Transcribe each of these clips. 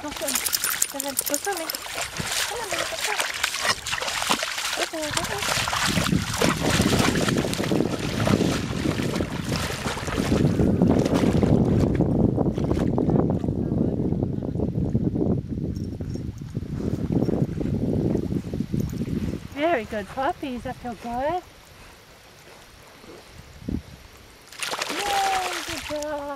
Swimming. Come on, baby, go swim. Okay. Very good puppies. That feel good. Yay, good job.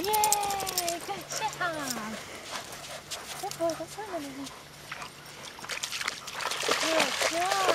예, good job. Good boy, good boy. Good job.